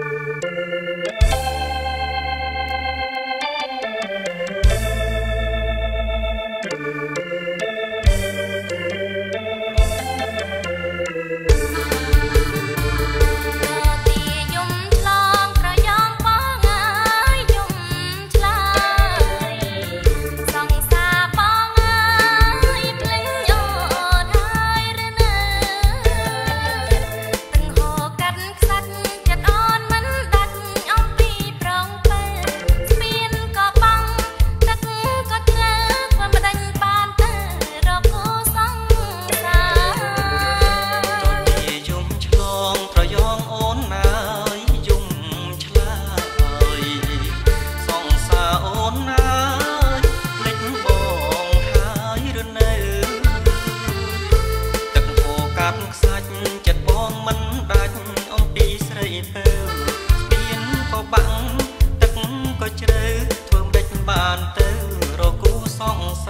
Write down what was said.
Música ប់ខ្សាច់ចិត្តបងមិនដាច់អំពីស្រីពើស្ពានក៏បាំងទឹកក៏ជ្រៅធ្វើមិនបានទៅរកគូសងសា